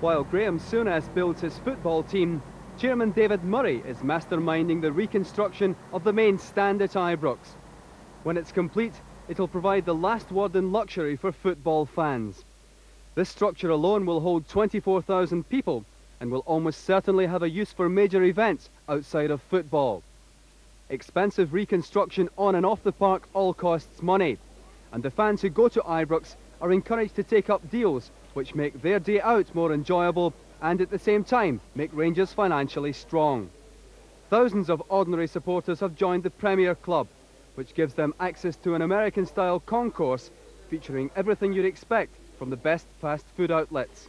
While Graham Souness builds his football team, Chairman David Murray is masterminding the reconstruction of the main stand at Ibrox. When it's complete, it'll provide the last word in luxury for football fans. This structure alone will hold 24,000 people and will almost certainly have a use for major events outside of football. Expensive reconstruction on and off the park all costs money, and the fans who go to Ibrox are encouraged to take up deals which make their day out more enjoyable and at the same time make Rangers financially strong. Thousands of ordinary supporters have joined the Premier Club, which gives them access to an American-style concourse featuring everything you'd expect from the best fast food outlets.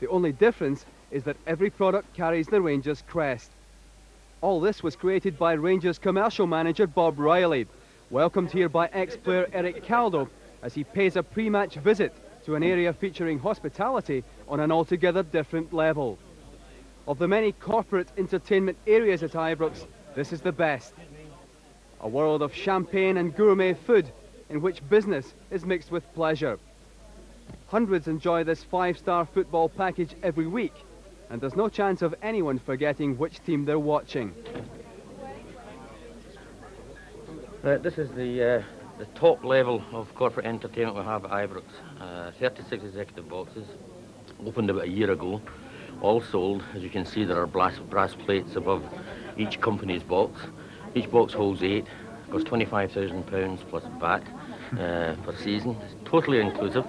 The only difference is that every product carries the Rangers crest. All this was created by Rangers commercial manager Bob Riley, welcomed here by ex-player Eric Caldow as he pays a pre-match visit to an area featuring hospitality on an altogether different level. Of the many corporate entertainment areas at Ibrox, this is the best. A world of champagne and gourmet food in which business is mixed with pleasure. Hundreds enjoy this five-star football package every week, and there's no chance of anyone forgetting which team they're watching. Uh, this is the uh, the top level of corporate entertainment we have at Ibrox. Uh, 36 executive boxes, opened about a year ago, all sold. As you can see, there are brass, brass plates above each company's box. Each box holds eight, costs £25,000 plus VAT uh, per season. It's totally inclusive.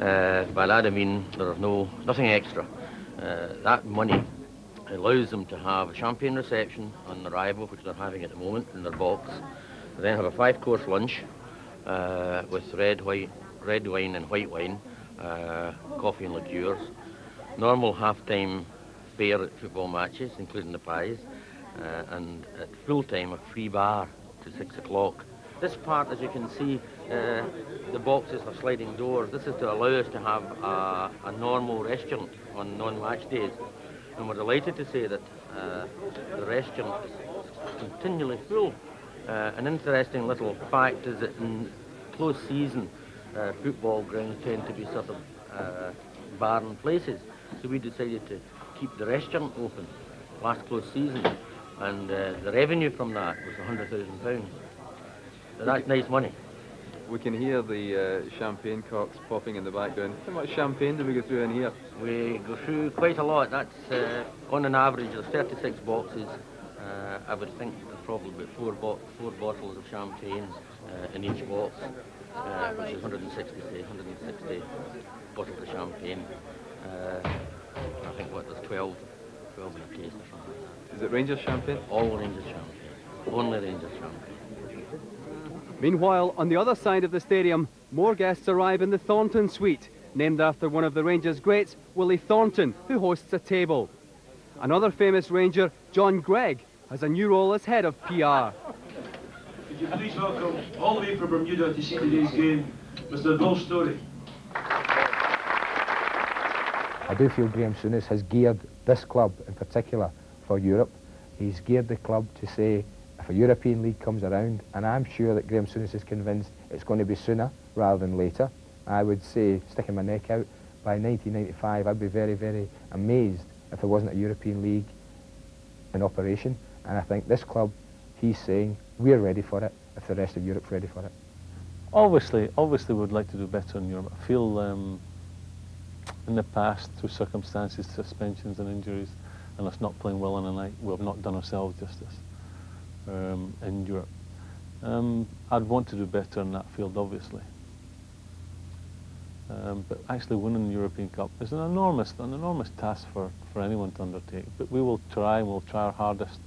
Uh, by that I mean there is no nothing extra. Uh, that money allows them to have a champagne reception on arrival, which they're having at the moment in their box. They then have a five-course lunch uh, with red, white, red wine and white wine, uh, coffee and liqueurs. Normal half-time fare at football matches, including the pies, uh, and at full time a free bar to six o'clock. This part, as you can see, uh, the boxes are sliding doors. This is to allow us to have a, a normal restaurant on non-match days. And we're delighted to say that uh, the restaurant is continually full. Uh, an interesting little fact is that in close season, uh, football grounds tend to be sort of uh, barren places. So we decided to keep the restaurant open last close season, and uh, the revenue from that was £100,000. So that's nice money. We can hear the uh, champagne corks popping in the background. How much champagne do we go through in here? We go through quite a lot. That's uh, on an average of 36 boxes. Uh, I would think probably about four, bo four bottles of champagne uh, in each box, uh, which is 160, 160 bottles of champagne. Uh, I think what there's 12, 12 in a case or something like that. Is it Rangers champagne? All Rangers champagne. Only Rangers champagne. Meanwhile, on the other side of the stadium, more guests arrive in the Thornton Suite, named after one of the Rangers greats, Willie Thornton, who hosts a table. Another famous Ranger, John Greig, has a new role as head of PR. Could you please welcome all the way from Bermuda to see today's game, Mr. Bill Story. I do feel Graham Souness has geared this club in particular for Europe. He's geared the club to say if a European league comes around, and I'm sure that Graham Souness is convinced it's going to be sooner rather than later, I would say, sticking my neck out, by 1995 I'd be very, very amazed if there wasn't a European league in operation. And I think this club, he's saying, we're ready for it if the rest of Europe's ready for it. Obviously, obviously we'd like to do better in Europe. I feel um, in the past, through circumstances, suspensions and injuries, and us not playing well on a night, we have not done ourselves justice um, in Europe. Um, I'd want to do better in that field, obviously. Um, but actually winning the European Cup is an enormous, an enormous task for, for anyone to undertake. But we will try, and we'll try our hardest,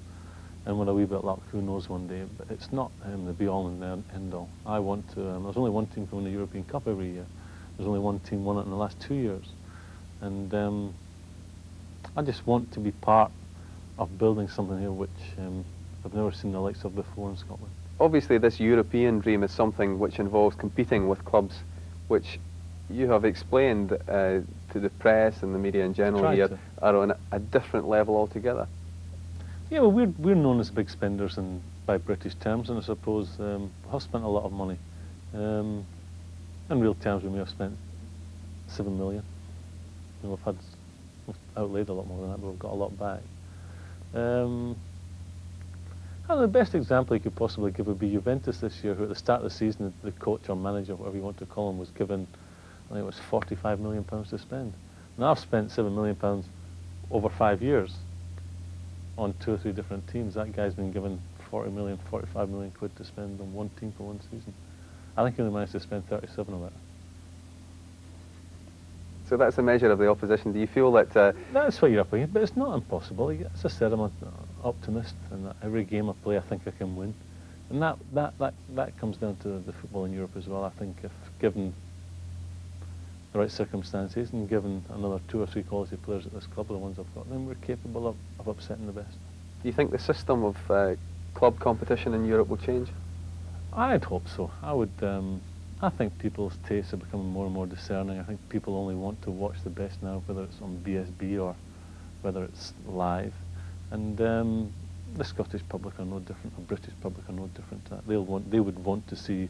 and with a wee bit of luck, who knows one day. But it's not um, the be-all and the end-all. I want to, um, there's only one team win the European Cup every year. There's only one team won it in the last two years. And um, I just want to be part of building something here which um, I've never seen the likes of before in Scotland. Obviously, this European dream is something which involves competing with clubs which you have explained uh, to the press and the media in general here to. are on a different level altogether. Yeah, well, we're, we're known as big spenders in, by British terms, and I suppose um, we have spent a lot of money. Um, in real terms, we may have spent seven million. You know, we've had we've outlaid a lot more than that, but we've got a lot back. Um, and the best example you could possibly give would be Juventus this year, who at the start of the season, the coach or manager, whatever you want to call him, was given, I think it was 45 million pounds to spend. Now I've spent 7 million pounds over five years on two or three different teams. That guy's been given 40 million, 45 million quid to spend on one team for one season. I think he only managed to spend 37 of it. So that's a measure of the opposition. Do you feel that... Uh, that's what you're up against, but it's not impossible. As I said, I'm an optimist, and every game I play I think I can win. And that, that, that, that comes down to the football in Europe as well. I think if given the right circumstances and given another two or three quality players at this club, the ones I've got, then we're capable of, of upsetting the best. Do you think the system of uh, club competition in Europe will change? I'd hope so. I would. Um, I think people's tastes are becoming more and more discerning. I think people only want to watch the best now, whether it's on BSB or whether it's live. And um, the Scottish public are no different, the British public are no different. They'll want, they would want to see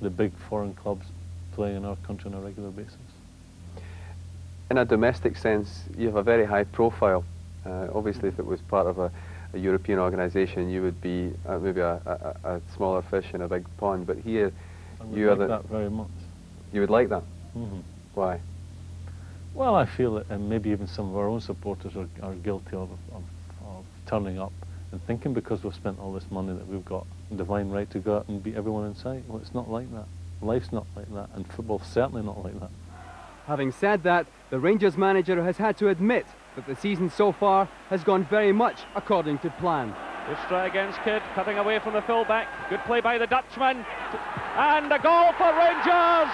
the big foreign clubs playing in our country on a regular basis. In a domestic sense, you have a very high profile. Uh, obviously, if it was part of a a European organisation, you would be uh, maybe a, a, a, smaller fish in a big pond. But here, you like are the, that very much. You would like that. Mm -hmm. Why? Well, I feel that, and maybe even some of our own supporters are, are guilty of, of, of turning up and thinking because we've spent all this money that we've got divine right to go out and beat everyone in sight. Well, it's not like that. Life's not like that, and football's certainly not like that. Having said that, the Rangers manager has had to admit that the season so far has gone very much according to plan. Good try against Kidd, cutting away from the fullback. Good play by the Dutchman. And a goal for Rangers!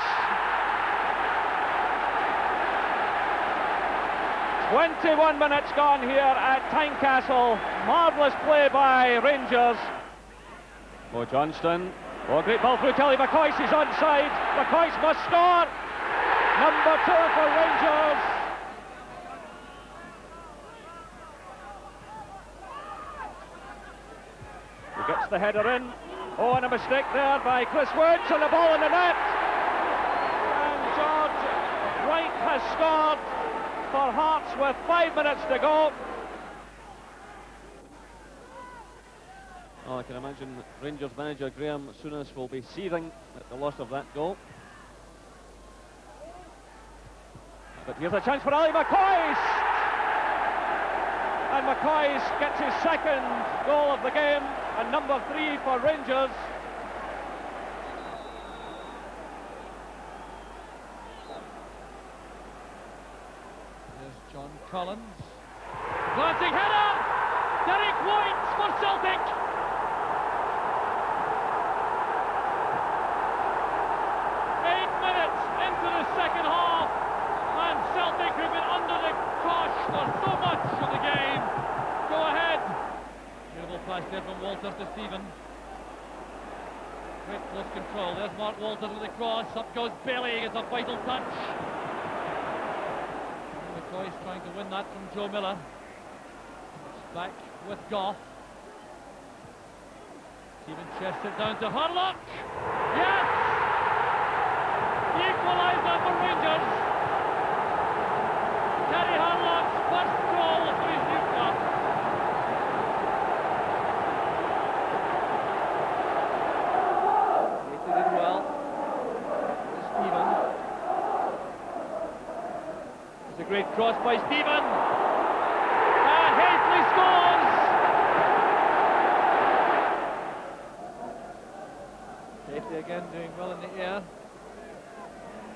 21 minutes gone here at Tynecastle. Marvellous play by Rangers. Oh, Johnston. Oh, great ball through Kelly McCoist. He's onside. McCoist must score. Number two for Rangers. He Gets the header in. Oh, and a mistake there by Chris Woods, and the ball in the net. And George Wright has scored for Hearts with five minutes to go. Oh, I can imagine Rangers manager Graham Souness will be seething at the loss of that goal. But here's a chance for Ally McCoist! And McCoist gets his second goal of the game and number three for Rangers. There's John Collins. Glancing header! Derek Whyte for Celtic! Eight minutes into the second half, and Celtic have been under the cosh for so much of the game. Go ahead, pass there from Walters to Stephen. Great close control. There's Mark Walters with the cross. Up goes Baillie. Gets a vital touch. McCoist's trying to win that from Joe Miller. It's back with Gough. Stephen chests it down to Hurlock. Yes! Equaliser for Rangers. Terry Hurlock's first goal for his new club. Great cross by Stephen. And Hateley scores! Hateley again doing well in the air.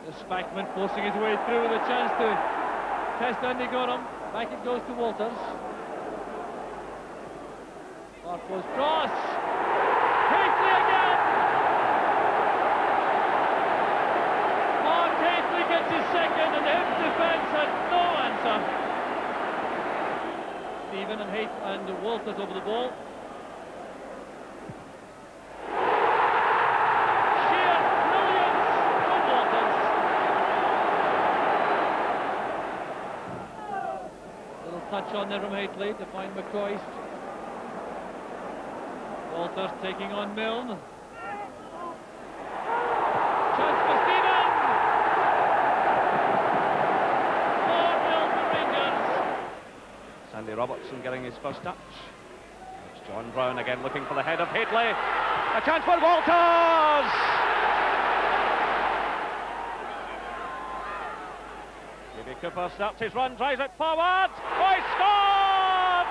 The Spackman forcing his way through with a chance to test Andy Goram. Back it goes to Walters. Marco's cross. Hateley again! Mark Hateley gets his second and the Hibs defence had And Heath and Walters over the ball. Little touch on there from Hateley to find McCoist. Walters taking on Milne. Chance for Stephen! 4 Robertson getting his first touch. It's John Brown again looking for the head of Hateley. A chance for Walters! Davy Cooper starts his run, drives it forward. Oh, he scored!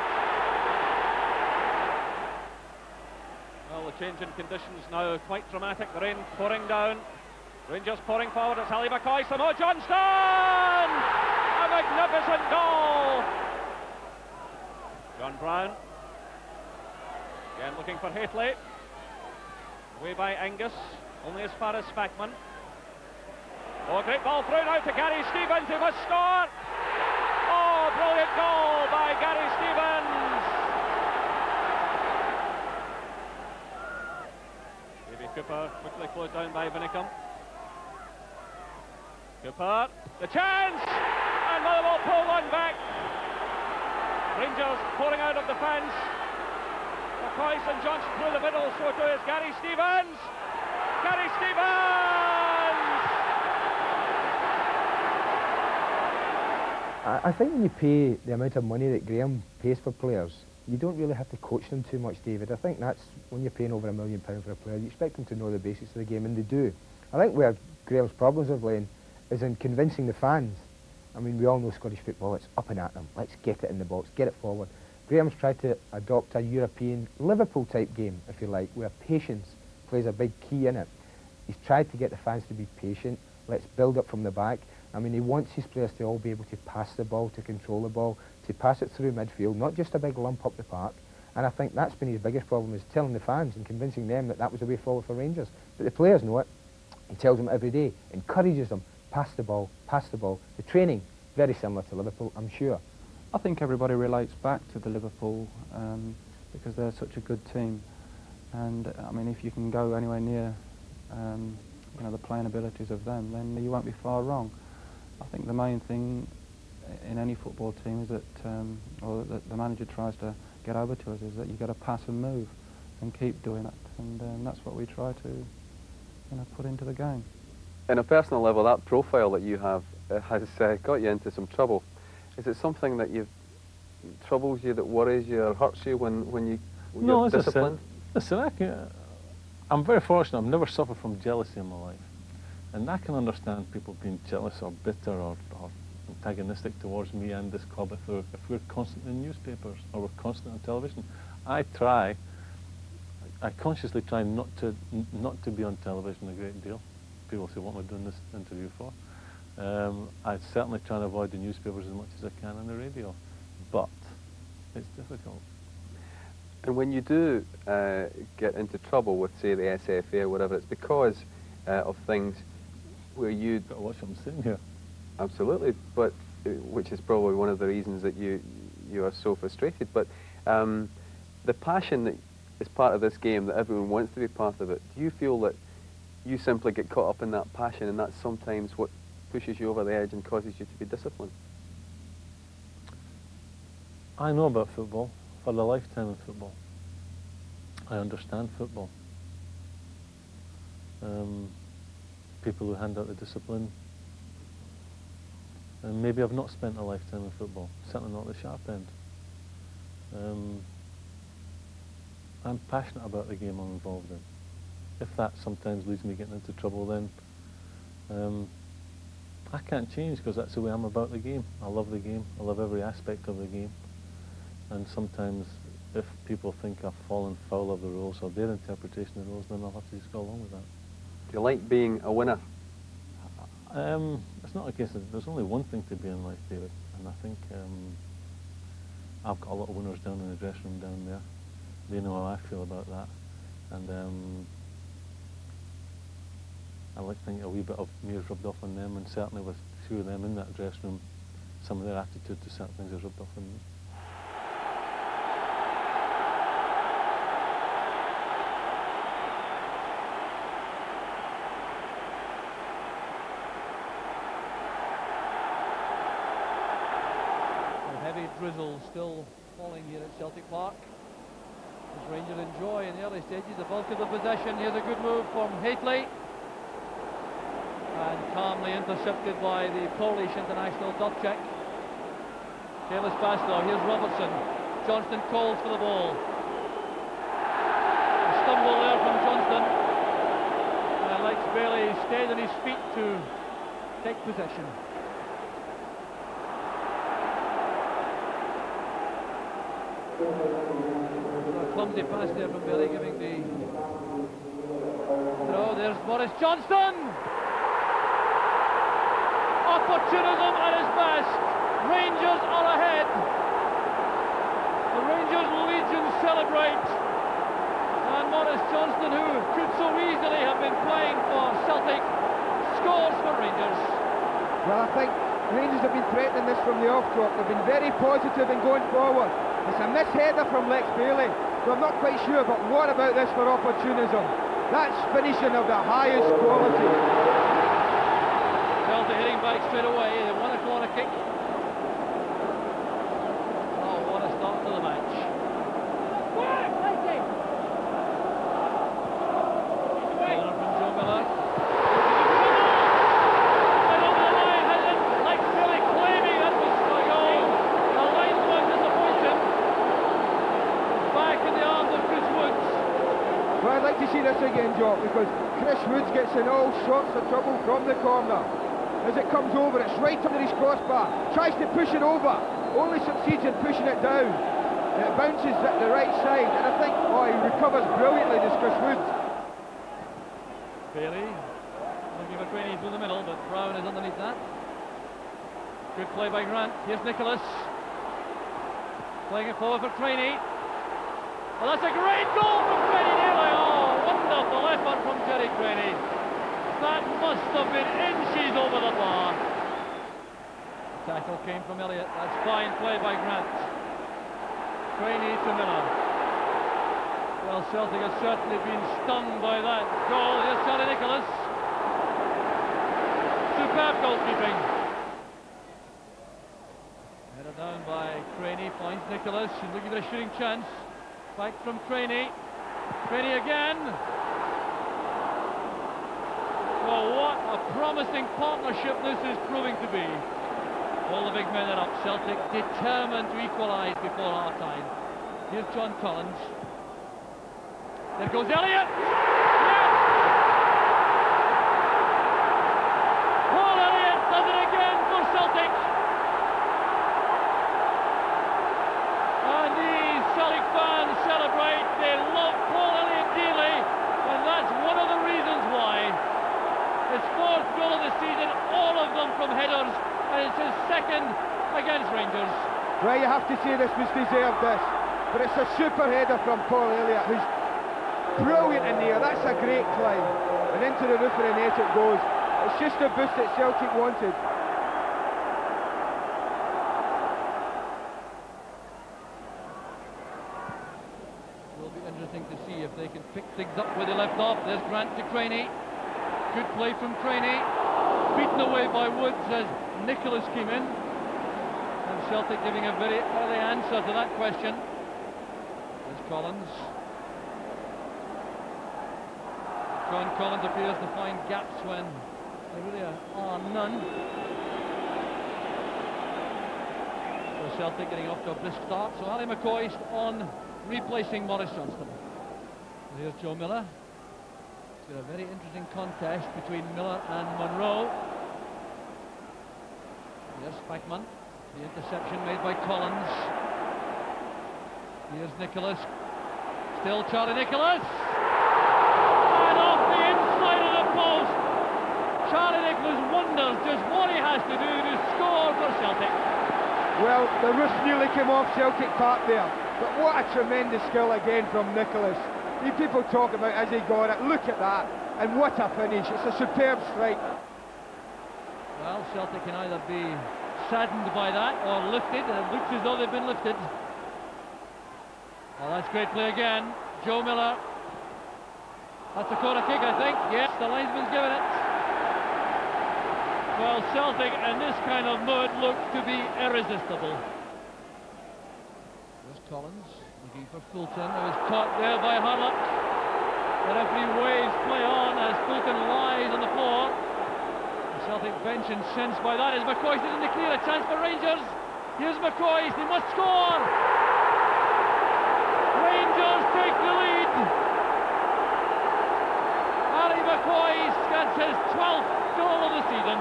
Well, the change in conditions now quite dramatic. The rain pouring down. Rangers pouring forward. It's Ally McCoist. Mo Johnston! A magnificent goal! John Brown. Again looking for Hateley. Away by Angus. Only as far as Spackman. Oh, great ball through now to Gary Stevens, who must score! Oh, brilliant goal by Gary Stevens! Davy Cooper quickly closed down by Vinnicombe. Cooper, the chance! And Motherwell pull one back. Rangers pouring out of the. McCoist and Johnston through the middle, so too is Gary Stevens! Gary Stevens! I, I think when you pay the amount of money that Graham pays for players, you don't really have to coach them too much, David. I think that's when you're paying over a million pounds for a player, you expect them to know the basics of the game, and they do. I think where Graham's problems have lain is in convincing the fans. I mean, we all know Scottish football, it's up and at them. Let's get it in the box, get it forward. Graham's tried to adopt a European Liverpool-type game, if you like, where patience plays a big key in it. He's tried to get the fans to be patient. Let's build up from the back. I mean, he wants his players to all be able to pass the ball, to control the ball, to pass it through midfield, not just a big lump up the park. And I think that's been his biggest problem, is telling the fans and convincing them that that was the way forward for Rangers. But the players know it. He tells them every day, encourages them, pass the ball, pass the ball. The training, very similar to Liverpool, I'm sure. I think everybody relates back to the Liverpool um, because they're such a good team. And, I mean, if you can go anywhere near, um, you know, the playing abilities of them, then you won't be far wrong. I think the main thing in any football team is that, um, or that the manager tries to get over to us, is that you've got to pass and move and keep doing it. And um, that's what we try to, you know, put into the game. In a personal level, that profile that you have has uh, got you into some trouble. Is it something that you troubles you, that worries you, or hurts you when, when you when no, you're disciplined? listen, I can, I'm very fortunate. I've never suffered from jealousy in my life. And I can understand people being jealous or bitter or, or antagonistic towards me and this club if we're, if we're constantly in newspapers or we're constantly on television. I try, I consciously try not to, not to be on television a great deal. People say, what am I doing this interview for? Um, I certainly try and avoid the newspapers as much as I can on the radio, but it's difficult. And when you do uh, get into trouble with, say, the SFA or whatever, it's because uh, of things where you... Got to watch what I'm saying here. Absolutely, but uh, which is probably one of the reasons that you you are so frustrated. But um, the passion that is part of this game, that everyone wants to be part of it, do you feel that you simply get caught up in that passion and that's sometimes what pushes you over the edge and causes you to be disciplined? I know about football. Had a lifetime of football. I understand football. Um, people who hand out the discipline. And maybe I've not spent a lifetime in football, certainly not the sharp end. Um, I'm passionate about the game I'm involved in. If that sometimes leads me getting into trouble, then um, I can't change because that's the way I'm about the game. I love the game. I love every aspect of the game. And sometimes if people think I've fallen foul of the rules or their interpretation of the rules, then I'll have to just go along with that. Do you like being a winner? Um, it's not a case of, there's only one thing to be in life, David, and I think um, I've got a lot of winners down in the dressing room down there. They know how I feel about that. And um, I like to think a wee bit of me is rubbed off on them, and certainly with few of them in that dressing room, some of their attitude to certain things is rubbed off on me. heavy drizzle still falling here at Celtic Park. As Rangers enjoy in the early stages the bulk of the possession. Here's a good move from Hateley. And calmly intercepted by the Polish international Wdowczyk. Careless pass though. Here's Robertson. Johnston calls for the ball. A stumble there from Johnston. And Alex Baillie stayed on his feet to take possession. A clumsy pass there from Baillie giving the throw. There's Maurice Johnston! Opportunism at his best. Rangers are ahead. The Rangers Legion celebrate. And Maurice Johnston, who could so easily have been playing for Celtic, scores for Rangers. Well, I think Rangers have been threatening this from the off drop. They've been very positive in going forward. It's a misheader from Lex Baillie, so I'm not quite sure, but what about this for opportunism? That's finishing of the highest quality. Back straight away. They won a corner kick. Oh, what a start to the match. Well, I'd like to see this again, Jock, because Chris Woods gets in all sorts of trouble from the corner. As it comes over, it's right under his crossbar. Tries to push it over, only succeeds in pushing it down. And it bounces at the right side, and I think, oh, he recovers brilliantly, this Chris Woods. Baillie looking for Creaney through the middle, but Brown is underneath that. Good play by Grant. Here's Nicholas. Playing it forward for Creaney. Well, that's a great goal from Creaney. Oh, wonderful effort from Gerry Creaney. That must have been inches over the bar. The Tackle came from Elliott. That's fine play by Grant. Creaney to Miller. Well, Celtic has certainly been stunned by that goal. Here's Charlie Nicholas. Superb goalkeeping. Headed down by Creaney, finds Nicholas. He's looking for a shooting chance. Back from Creaney. Creaney again. Well, what a promising partnership this is proving to be. All the big men are up. Celtic determined to equalise before half-time. Here's John Collins. There goes Elliott. Yes! Paul Elliott does it again for Celtic. And these Celtic fans celebrate. They love Paul Elliott dearly, and that's one of the reasons why. His fourth goal of the season, all of them from headers, and it's his second against Rangers. Well, you have to say this was deserved, this. But it's a super header from Paul Elliott, who's brilliant in there. That's a great climb. And into the roof of the net it goes. It's just the boost that Celtic wanted. Will be interesting to see if they can pick things up where they left off. There's Grant to Creaney. Good play from Creaney. Beaten away by Woods as Nicholas came in. And Celtic giving a very early answer to that question. There's Collins. John Collins appears to find gaps when there really are none. So Celtic getting off to a brisk start. So Ally McCoist is on replacing Maurice Johnston. Here's Joe Miller. It's been a very interesting contest between Miller and Munro. Here's Spackman. The interception made by Collins. Here's Nicholas. Still Charlie Nicholas. And off the inside of the post. Charlie Nicholas wonders just what he has to do to score for Celtic. Well, the roof nearly came off Celtic Park there. But what a tremendous skill again from Nicholas. You people talk about as he got it. Look at that. And what a finish. It's a superb strike. Well, Celtic can either be saddened by that or lifted. It looks as though they've been lifted. Well, that's great play again. Joe Miller. That's a corner kick, I think. Yes, the linesman's given it. Well, Celtic in this kind of mood look to be irresistible. There's Collins looking for Fulton, who is caught there by Hurlock. The referee waves play on as Fulton lies on the floor. Celtic bench incensed by that as McCoist the clear, a chance for Rangers. Here's McCoist, he must score! Rangers take the lead! Ally McCoist gets his 12th goal of the season.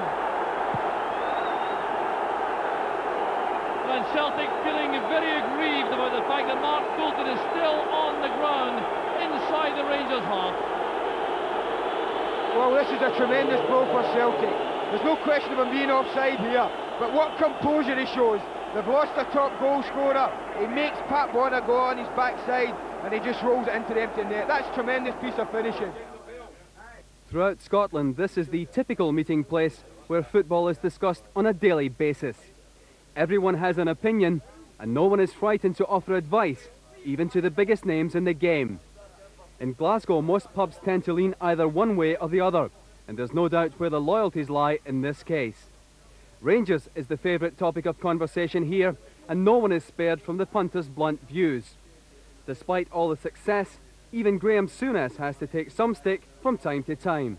And Celtic feeling very aggrieved about the fact that Mark Coulter is still on the ground inside the Rangers half. Well, this is a tremendous blow for Celtic. There's no question of him being offside here, but what composure he shows. They've lost their top goal scorer. He makes Pat Bonner go on his backside and he just rolls it into the empty net. That's tremendous piece of finishing. Throughout Scotland, this is the typical meeting place where football is discussed on a daily basis. Everyone has an opinion and no one is frightened to offer advice, even to the biggest names in the game. In Glasgow, most pubs tend to lean either one way or the other, and there's no doubt where the loyalties lie in this case. Rangers is the favourite topic of conversation here, and no one is spared from the punters' blunt views. Despite all the success, even Graham Souness has to take some stick from time to time.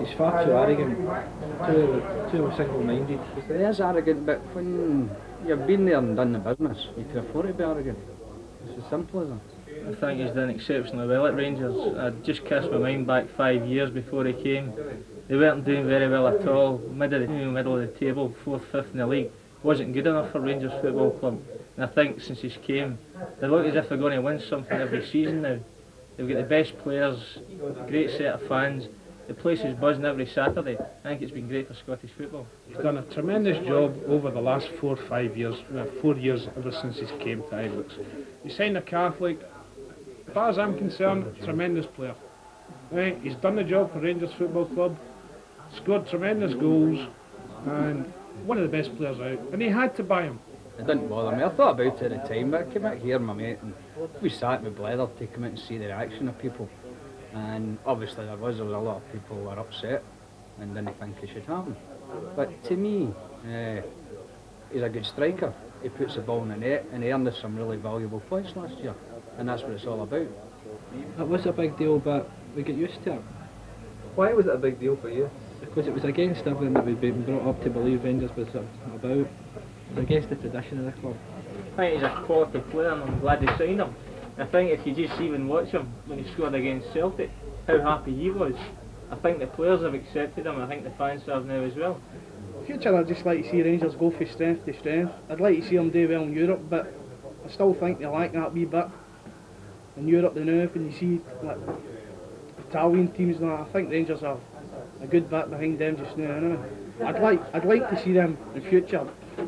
He's far too arrogant, too, too single-minded. He is arrogant, but when you've been there and done the business, you can afford to be arrogant. It's as simple as that. I think he's done exceptionally well at Rangers. I just cast my mind back five years before he came. They weren't doing very well at all. Middle of the, middle of the table, fourth, fifth in the league. Wasn't good enough for Rangers Football Club. And I think since he's came, they look as if they're going to win something every season now. They've got the best players, great set of fans. The place is buzzing every Saturday. I think it's been great for Scottish football. He's done a tremendous job over the last four or five years, four years ever since he came to Ibrox. He signed a Catholic, as far as I'm concerned, tremendous player. Right, he's done the job for Rangers Football Club, scored tremendous goals, and one of the best players out. And he had to buy him. It didn't bother me. I thought about it at the time, but I came out here, my mate, and we sat with Blether to come out and see the reaction of people. And obviously there was, there was a lot of people who were upset and didn't think he should him. But to me, uh, he's a good striker. He puts the ball in the net and he earned us some really valuable points last year. And that's what it's all about. It was a big deal, but we get used to it. Why was it a big deal for you? Because it was against everything that we'd been brought up to believe Rangers was about. It was against the tradition of the club. I think he's a quality player and I'm glad they signed him. I think if you just even watch him when he scored against Celtic, how happy he was. I think the players have accepted him, I think the fans have now as well. Future I'd just like to see Rangers go from strength to strength. I'd like to see them do well in Europe, but I still think they lack that wee bit. In Europe the north and you see like, Italian teams and that, I think Rangers are a good bit behind them just now. Anyway. I'd like I'd like to see them in the future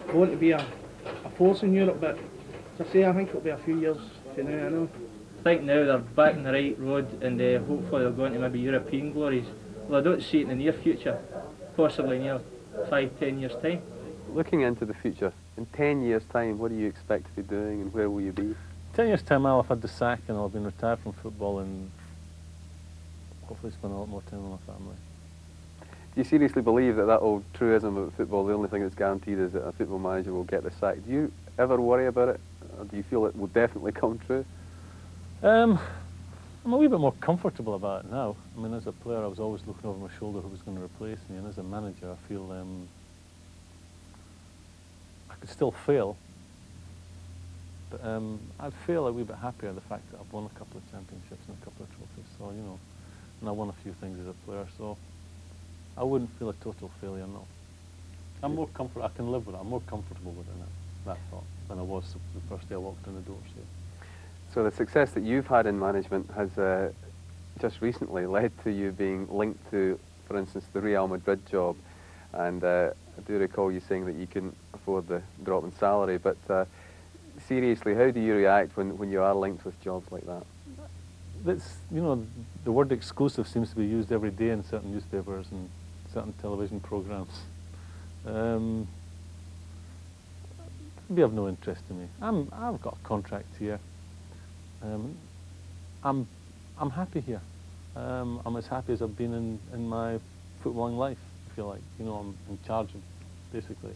going to be a, a force in Europe, but as I say, I think it'll be a few years from now. I know. I think now they're back on the right road and uh, hopefully they'll go into maybe European glories. Well, I don't see it in the near future, possibly near five, ten years' time. Looking into the future, in 10 years' time, what do you expect to be doing and where will you be? Ten years' time, I'll have had the sack and I'll have been retired from football and hopefully spend a lot more time with my family. Do you seriously believe that that old truism about football, the only thing that's guaranteed is that a football manager will get the sack? Do you ever worry about it? Or do you feel it will definitely come true? Um, I'm a wee bit more comfortable about it now. I mean, as a player, I was always looking over my shoulder who was going to replace me, and as a manager, I feel um, I could still fail, um, I'd feel a wee bit happier the fact that I've won a couple of championships and a couple of trophies. So you know, and I won a few things as a player, so I wouldn't feel a total failure. No, I'm more comfort. I can live with it. I'm more comfortable with it now, that thought than I was the first day I walked in the door. So. So the success that you've had in management has uh, just recently led to you being linked to, for instance, the Real Madrid job. And uh, I do recall you saying that you couldn't afford the drop in salary. But uh, seriously, how do you react when, when you are linked with jobs like that? That's, you know, the word exclusive seems to be used every day in certain newspapers and certain television programs. Um, be of no interest to me. I'm, I've got a contract here. Um, I'm, I'm happy here. Um, I'm as happy as I've been in, in my footballing life, if you like. You know, I'm in charge of basically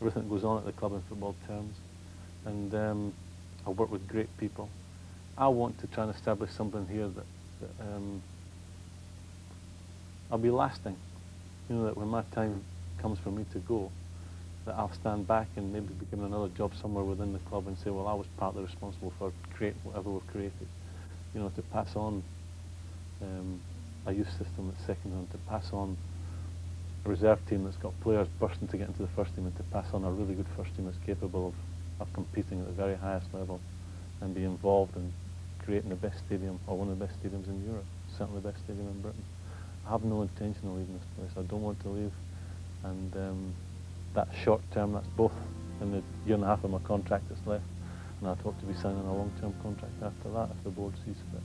everything that goes on at the club in football terms. And um, I work with great people. I want to try and establish something here that, that um, I'll be lasting. You know, that when my time comes for me to go, that I'll stand back and maybe be given another job somewhere within the club and say, well, I was partly responsible for creating whatever we've created. You know, to pass on um, a youth system that's second hand, to pass on a reserve team that's got players bursting to get into the first team and to pass on a really good first team that's capable of, of competing at the very highest level and be involved in creating the best stadium or one of the best stadiums in Europe, certainly the best stadium in Britain. I have no intention of leaving this place. I don't want to leave. And um, that short term, that's both in the year and a half of my contract that's left. And I'd hope to be signing a long-term contract after that if the board sees fit.